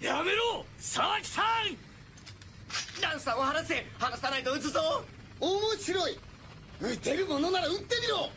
やめろ沢木さん。ランサーを離せ離さないと撃つぞ。面白い。撃てるものなら撃ってみろ。